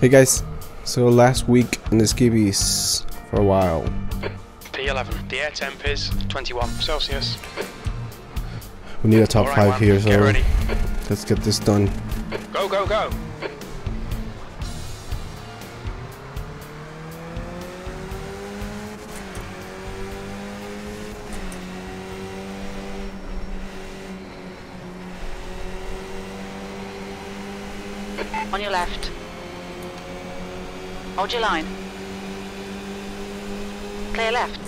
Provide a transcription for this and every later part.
Hey guys, so last week in the skibbies for a while. P11. The air temp is 21 Celsius. We need a top All right, five man, here, Get so ready. let's get this done. Go, go, go. On your left. Hold your line. Clear left.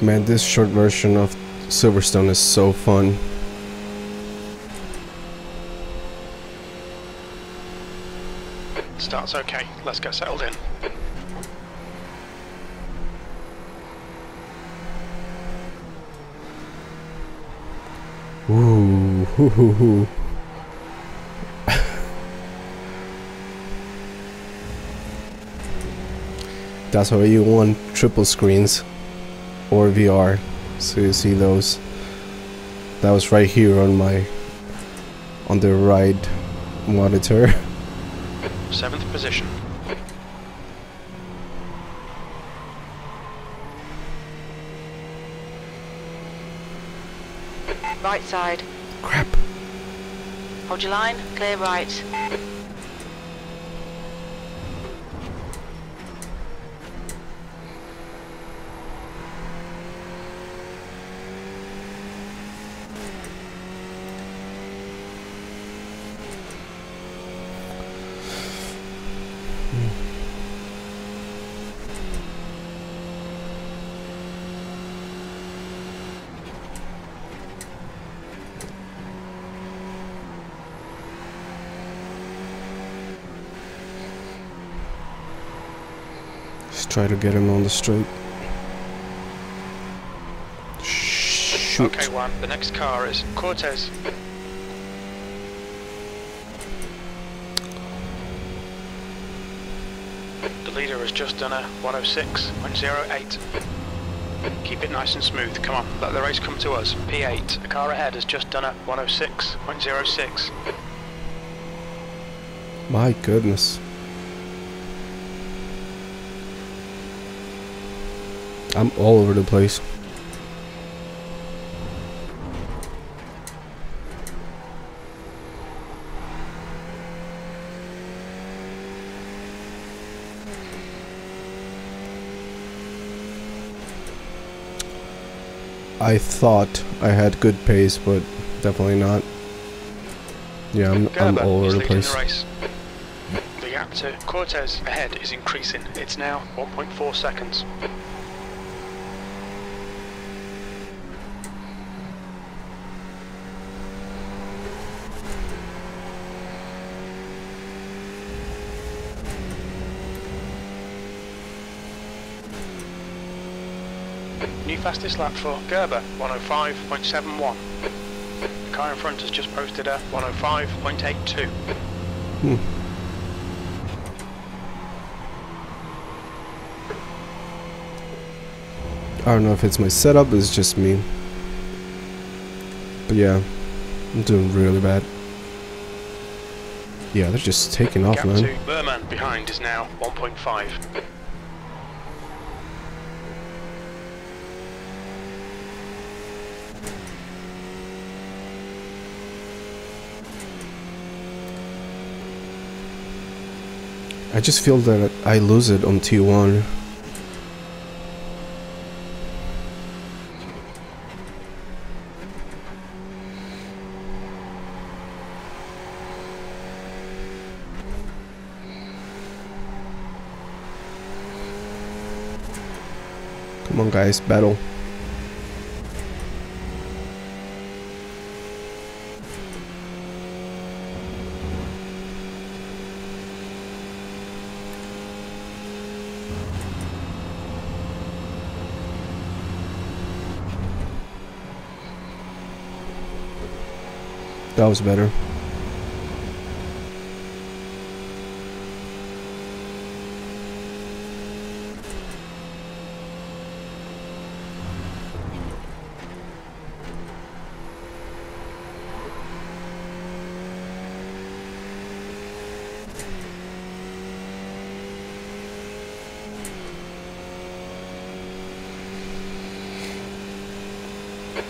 Man, this short version of Silverstone is so fun. Start's okay. Let's get settled in. Ooh, hoo, hoo, hoo. That's why you want triple screens or VR, so you see those. That was right here on my on the right monitor. Seventh position. Right side. Crap. Hold your line. Clear right. Try to get him on the straight. Shoot. Okay, one. The next car is Cortez. The leader has just done a 106.08. Keep it nice and smooth. Come on, let the race come to us. P8. The car ahead has just done a 106.06. My goodness. I'm all over the place. I thought I had good pace, but definitely not. Yeah, I'm, I'm all over the place. the. The gap to Cortez ahead is increasing. It's now 1.4 seconds. Fastest lap for Gerber, 105.71. The car in front has just posted a 105.82. Hmm. I don't know if it's my setup, it's just me. But yeah, I'm doing really bad. Yeah, they're just taking off, Gap man. to Berman behind is now 1.5. I just feel that I lose it on T1. Come on guys, battle. that was better.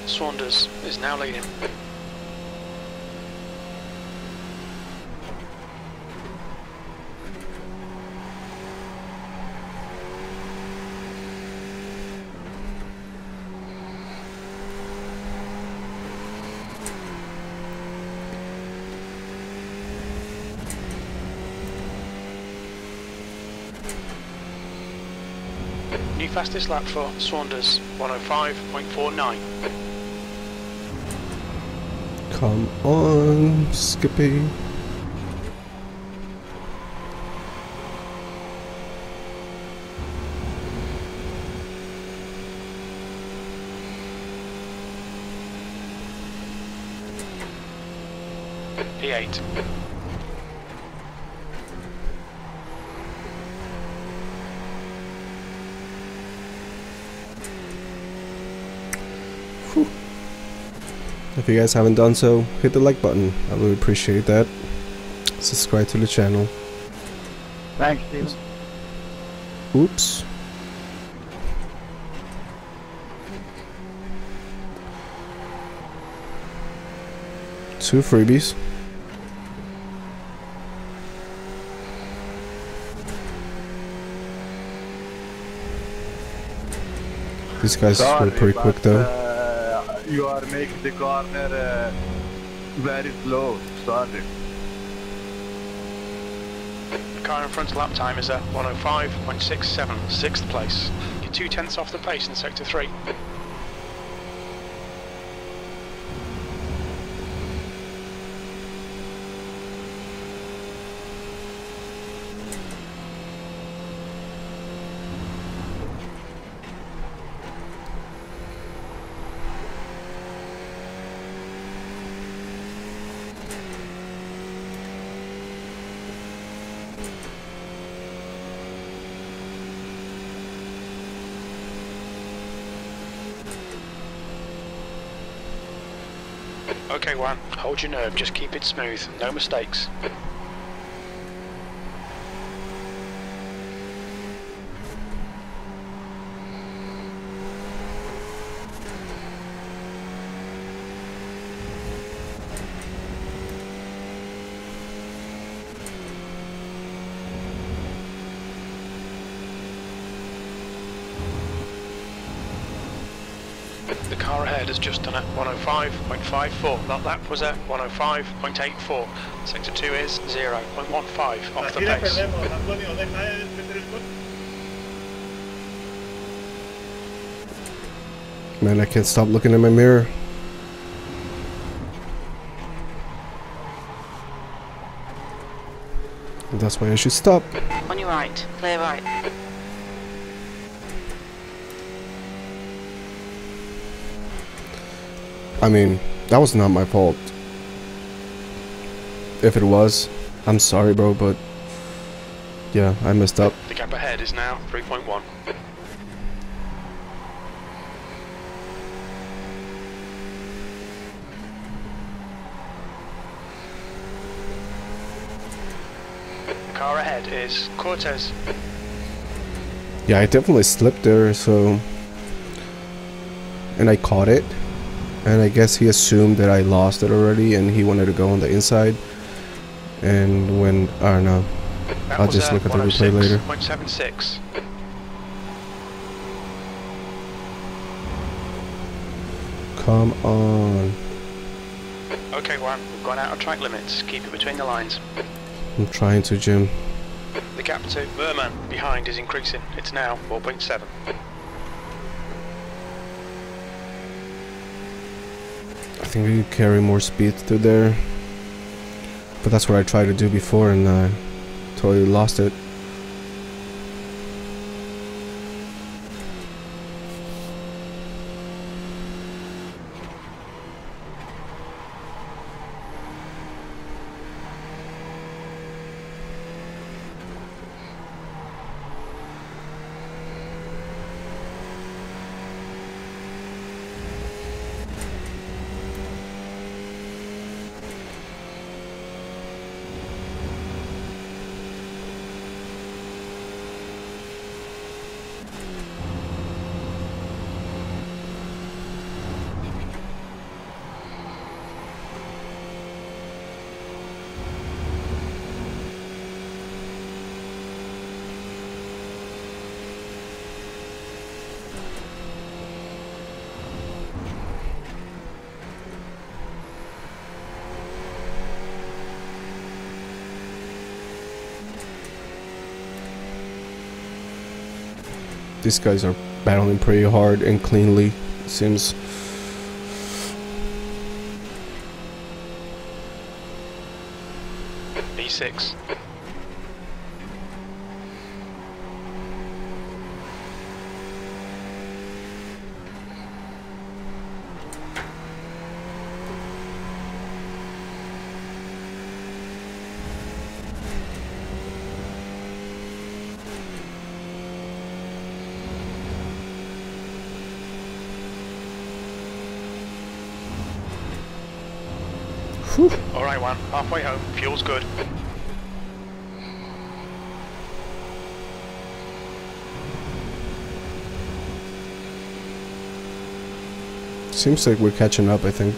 Saunders is now leading. Fastest lap for Saunders, 105.49. Come on, Skippy. P8. If you guys haven't done so, hit the like button. I would appreciate that. Subscribe to the channel. Thanks, Steven. Oops. Two freebies. These guys Sorry, were pretty quick though. Uh, You are making the corner uh, very slow. The car in front lap time is at 105.67, sixth place. You're two tenths off the pace in sector 3. Okay, one. hold your nerve, just keep it smooth, no mistakes. The car has just done at 105.54. That lap was at 105.84. Sector 2 is 0.15 off the pace. perdemos, Antonio, deja de meter el coche. Man, I can't stop looking in my mirror. That's why I should stop. On your right. Clear right. I mean, that was not my fault. If it was, I'm sorry, bro, but yeah, I messed up. The gap ahead is now 3.1. Car ahead is Cortez. Yeah, I definitely slipped there, so. And I caught it. And I guess he assumed that I lost it already and he wanted to go on the inside. And when. I don't know. That I'll just look at the oh replay later. 106.76. Come on. Okay, Juan, we've gone out of track limits. Keep it between the lines. I'm trying to, Jim. The gap to Berman behind is increasing. It's now 4.7. think we could carry more speed through there. But that's what I tried to do before and I totally lost it. These guys are battling pretty hard and cleanly. Seems. B6. Alright, one. Halfway home. Fuel's good. Seems like we're catching up, I think.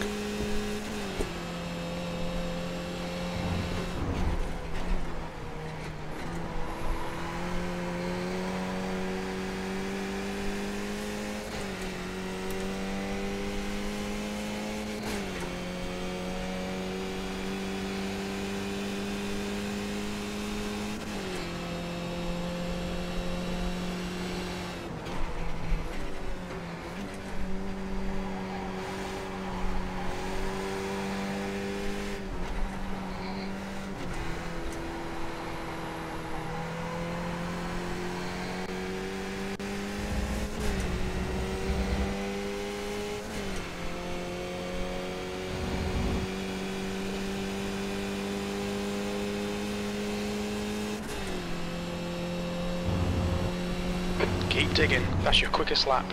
Keep digging. That's your quickest lap.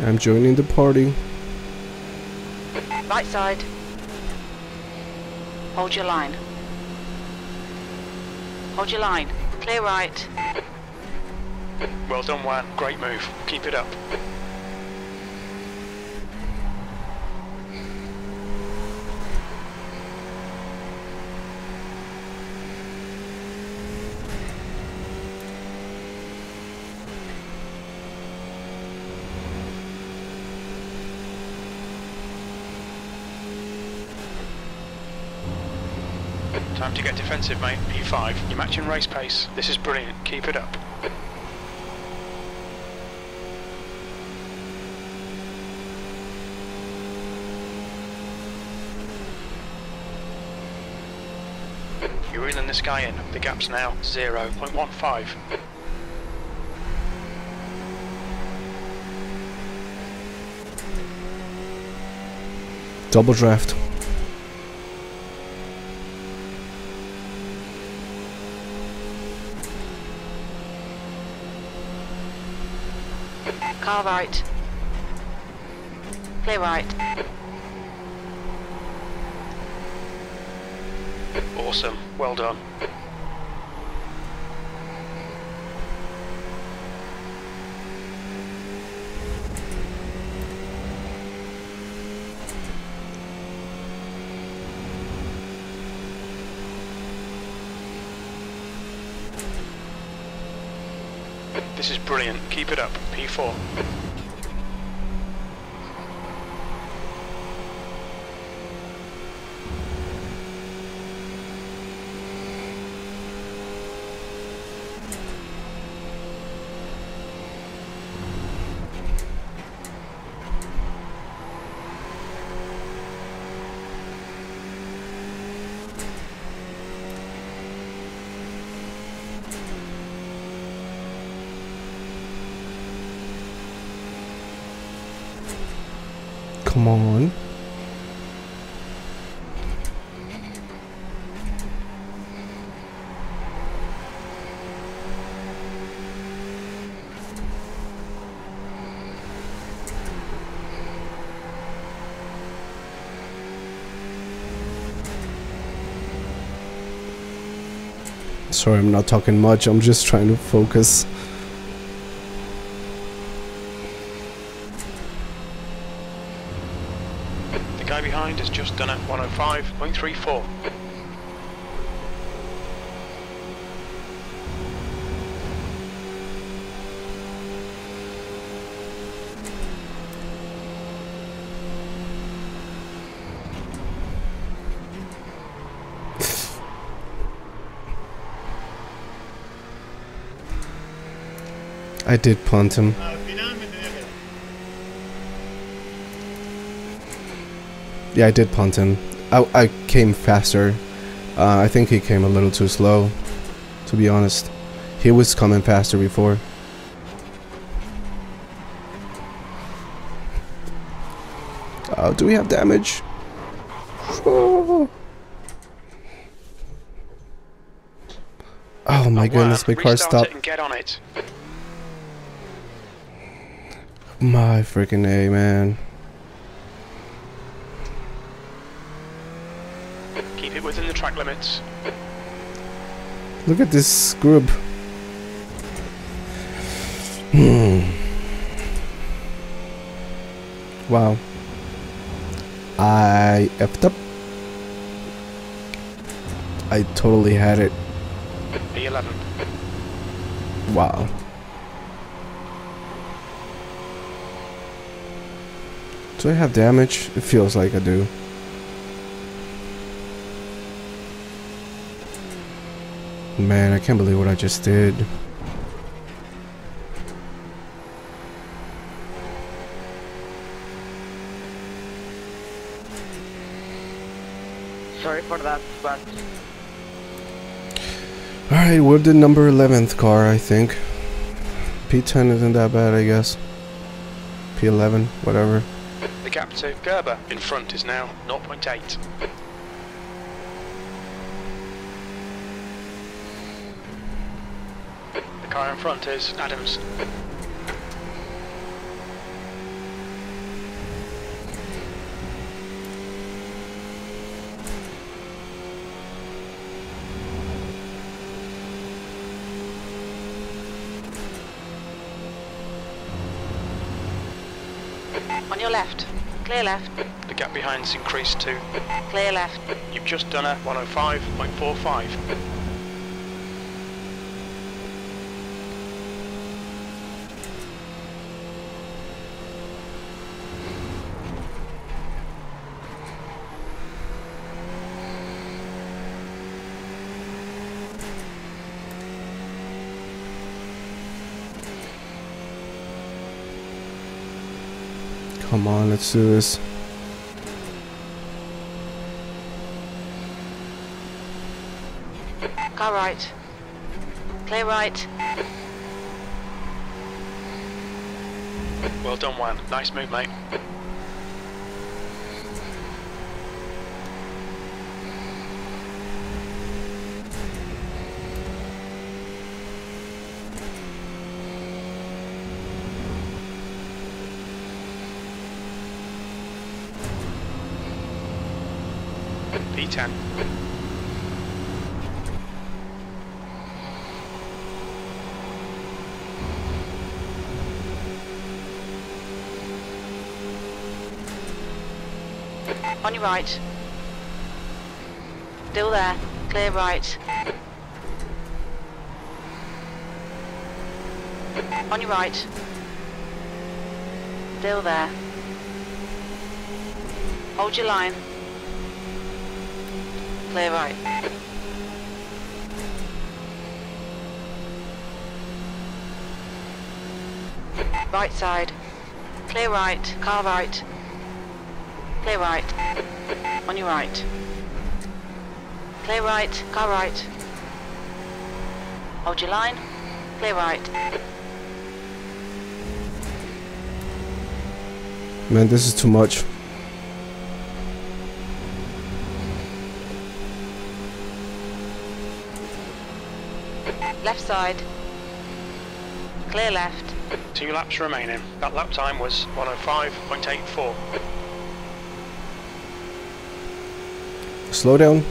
I'm joining the party. Right side. Hold your line. Hold your line. Clear right. Well done, Juan. Great move. Keep it up. Defensive, mate. P5. You're matching race pace. This is brilliant. Keep it up. You're reeling this guy in. The gap's now 0.15. Double draft. Car right. Clear right. Awesome. Well done. This is brilliant. Keep it up. P4. Come on. Sorry, I'm not talking much. I'm just trying to focus. The guy behind has just done a 105.34. I did punt him. Al final me tenía que... Yeah, I did punt him. I, I came faster. Uh, I think he came a little too slow, to be honest. He was coming faster before. Oh, do we have damage? Oh, oh my Oh, goodness, my car stopped. it and get on it. My freaking A, man. Keep it within the track limits. Look at this group. Hmm. Wow. I effed up. I totally had it. P11. Wow. Do I have damage? It feels like I do. Man, I can't believe what I just did. Sorry for that, but Alright, we're the number 11th car, I think. P10 isn't that bad, I guess. P11, whatever. Gap to Gerber in front is now 0.8. The car in front is Adams. On your left. Clear left. The gap behind's increased to. Clear left. You've just done a 105.45. Come on, let's do this. Car right. Clear right. Well done, Juan. Nice move, mate. P10. On your right. Still there. Clear right. On your right. Still there. Hold your line. Right. Right side. Clear right. Car right. Clear right. On your right. Clear right. Car right. Hold your line. Clear right. Man, this is too much. Side. Clear left. Two laps remaining. That lap time was 105.84. Slow down.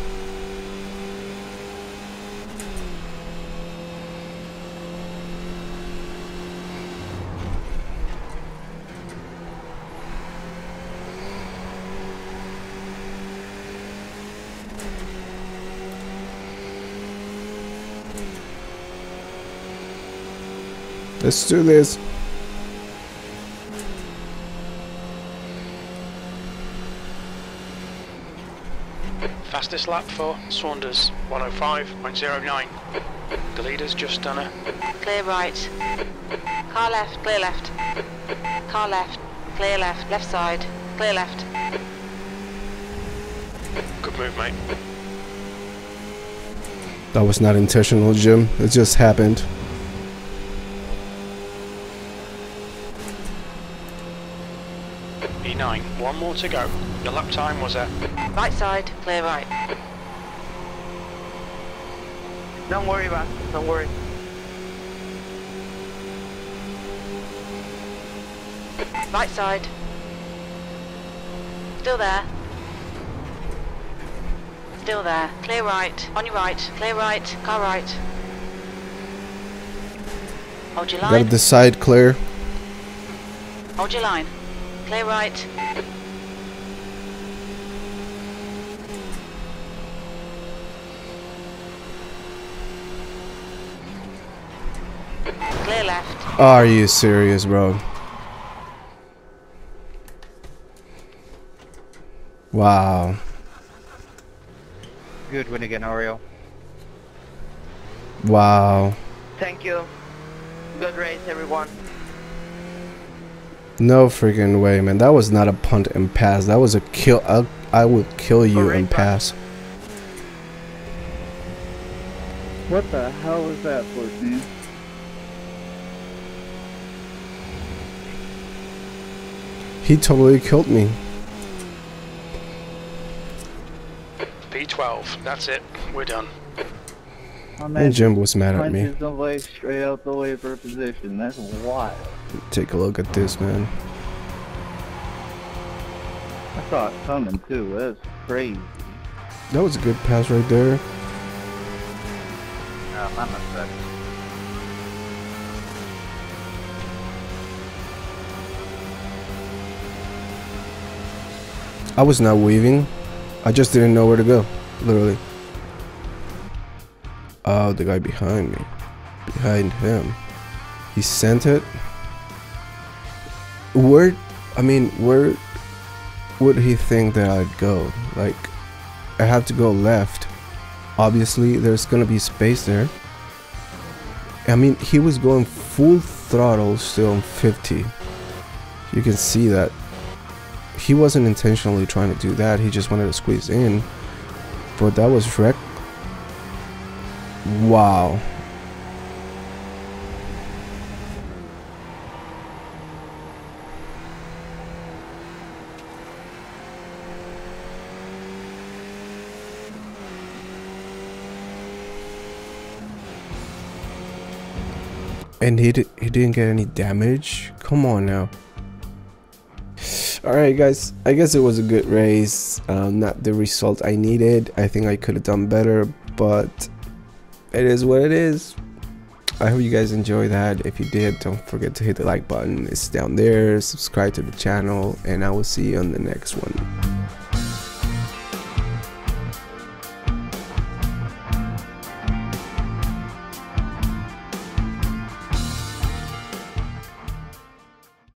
Let's do this. Fastest lap for Saunders, 105.09. The leader's just done a Clear right. Car left, clear left. Car left, clear left, left side, clear left. good move, mate. That was not intentional, Jim. It just happened. One more to go. Your lap time was a Right side, clear right. Don't worry about it. Don't worry. Right side. Still there. Still there. Clear right. On your right. Clear right. Car right. Hold your Gotta line. decide, Claire. Hold your line. Clear right. Clear left. Are you serious, bro? Wow. Good win again, Oreo. Wow. Thank you. Good race, everyone. No freaking way, man. That was not a punt and pass. That was a kill. I, I would kill you Alright, and pass. What the hell is that, 14? He totally killed me. P12. That's it. We're done. My And Jim was mad at me. the way straight out the way for position. That's wild. Take a look at this, man. I saw it coming too. That's crazy. That was a good pass right there. No, I'm not I was not weaving. I just didn't know where to go. Literally. Oh, the guy behind me. Behind him. He sent it. Where, I mean, where would he think that I'd go? Like, I have to go left. Obviously, there's gonna be space there. I mean, he was going full throttle still on 50. You can see that he wasn't intentionally trying to do that. He just wanted to squeeze in. But that was wreck. Wow. And he di- he didn't get any damage. Come on now. Alright guys, I guess it was a good race. Um, not the result I needed. I think I could have done better, but it is what it is. I hope you guys enjoy that. If you did, don't forget to hit the like button. It's down there. Subscribe to the channel, and I will see you on the next one.